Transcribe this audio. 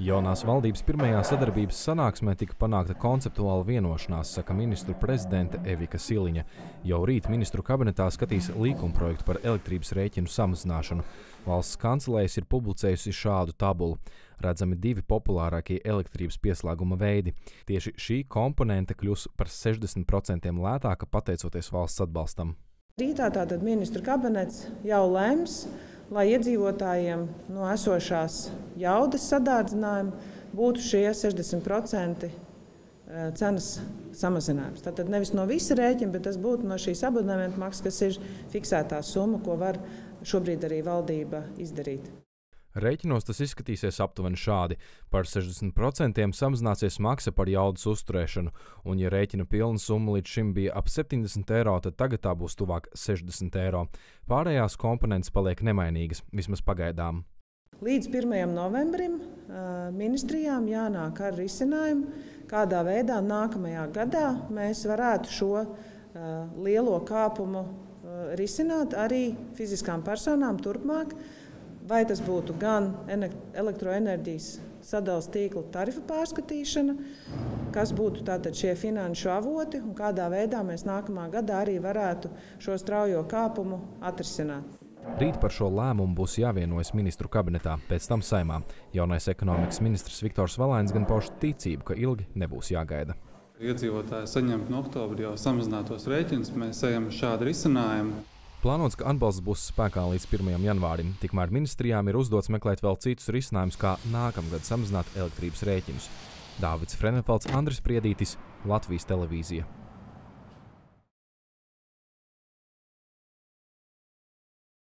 Jaunās valdības pirmajā sadarbības sanāksmē tika panākta konceptuāla vienošanās, saka ministru prezidente Evika Siliņa. Jau rīt ministru kabinetā skatīs likumprojektu par elektrības rēķinu samazināšanu. Valsts kancelējas ir publicējusi šādu tabulu. Redzami divi populārākie elektrības pieslēguma veidi. Tieši šī komponente kļūs par 60% lētāka pateicoties valsts atbalstam. Rītā tātad ministru kabinets jau lems lai iedzīvotājiem no esošās jaudas sadārdzinājuma būtu šie 60% eh, cenas samazinājums. Tātad nevis no visa rēķina, bet tas būtu no šīs abonementa maksas, kas ir fiksētā summa, ko var šobrīd arī valdība izdarīt. Rēķinos tas izskatīsies aptuveni šādi. Par 60% samazināsies maksa par jaudas uzturēšanu, un, ja rēķina pilna summa līdz šim bija ap 70 eiro, tad tagad tā būs tuvāk 60 eiro. Pārējās komponentes paliek nemainīgas, vismaz pagaidām. Līdz 1. novembrim ministrijām jānāk ar risinājumu, kādā veidā nākamajā gadā mēs varētu šo lielo kāpumu risināt arī fiziskām personām turpmāk. Vai tas būtu gan elektroenerģijas sadalījuma tīkla tarifu pārskatīšana, kas būtu tātad šie finanšu avoti un kādā veidā mēs nākamā gadā arī varētu šo straujo kāpumu atrisināt. Rīt par šo lēmumu būs jāvienojas ministru kabinetā, pēc tam saimā. Jaunais ekonomikas ministrs Viktors Valēns gan pauž ticību, ka ilgi nebūs jāgaida. Iedzīvotāji saņemt no oktobra jau samazinātos rēķinus, mēs ejam šādu risinājumu. Plānots, ka atbalsts būs spēkā līdz 1. janvārim. Tikmēr ministrijām ir uzdots meklēt vēl citus risinājumus, kā nākamgad samazināt elektrības rēķinus. Dāvids Frenefelds, Andris Priedītis, Latvijas televīzija.